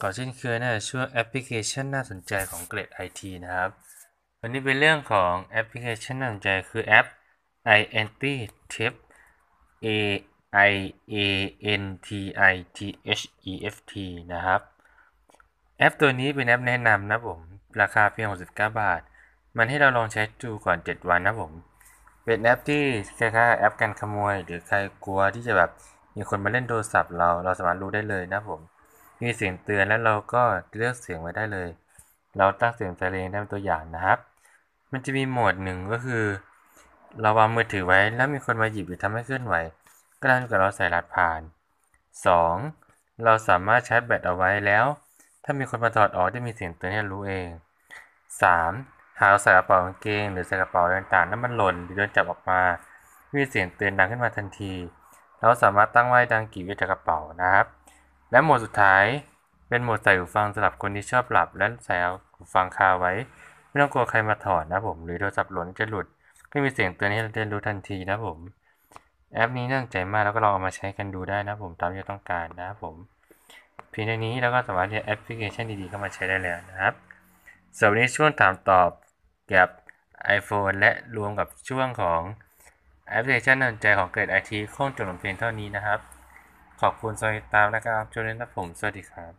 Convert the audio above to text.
ก่อนเช่นเคยนะช่วงแอปพลิเคชันน่าสนใจของเกรดไอทีนะครับ วันนี้เป็นเรื่องของแอปพลิเคชันน่าสนใจคือแอป i n t t i p a i a n t i t h e f t นะครับ แอปตัวนี้เป็นแอปแนะนำนะผม ราคาเพียง 69 บาท มันให้เราลองใช้ดูก่อน 7 วันนะผม เป็นแอปที่คล้ายๆแอปการขโมย หรือใครกลัวที่จะแบบมีคนมาเล่นโทรศัพท์เราเราสามารถรู้ได้เลยนะผม มีเสียงเตือนแล้วเราก็เลือกเสียงไว้ได้เลย เราตั้งเสียงไซเรนได้เป็นตัวอย่างนะครับ มันจะมีโหมดหนึ่งก็คือ เราวางมือถือไว้แล้วมีคนมาหยิบหรือทำให้เคลื่อนไหวก็ได้กับเราใส่รหัสผ่าน 2. เราสามารถชาร์จแบตเอาไว้แล้ว ถ้ามีคนมาถอดออกจะมีเสียงเตือนให้รู้เอง 3. หากเราใส่กระเป๋ากางเกง หรือใส่กระเป๋าต่างๆแล้วมันหล่นหรือโดนจับออกมา มีเสียงเตือนดังขึ้นมาทันที เราสามารถตั้งไว้ดังกี่วิจากกระเป๋านะครับ และโหมดสุดท้ายเป็นโหมดใส่หูฟังสำหรับคนที่ชอบหลับ และใส่หูฟังคาไว้ ไม่ต้องกลัวใครมาถอดนะผม หรือโทรศัพท์หล่นจะหลุด ก็มีเสียงเตือนให้เราได้รู้ทันทีนะผม แอปนี้น่าสนใจมากแล้วก็ลองเอามาใช้กันดูได้นะผมตามที่ต้องการนะผมเพียงเท่านี้เราก็สามารถเรียกแอปพลิเคชันดีๆเข้ามาใช้ได้แล้วนะครับสำหรับวันนี้ช่วงถามตอบเกี่ยวกับ iPhone และรวมกับช่วงของแอปพลิเคชันน่าสนใจของเกรดไอทีคงจบลงเพียงเท่านี้นะครับ ขอบคุณสำหรับติดตามนะครับจนนั้นนะผม สวัสดีครับ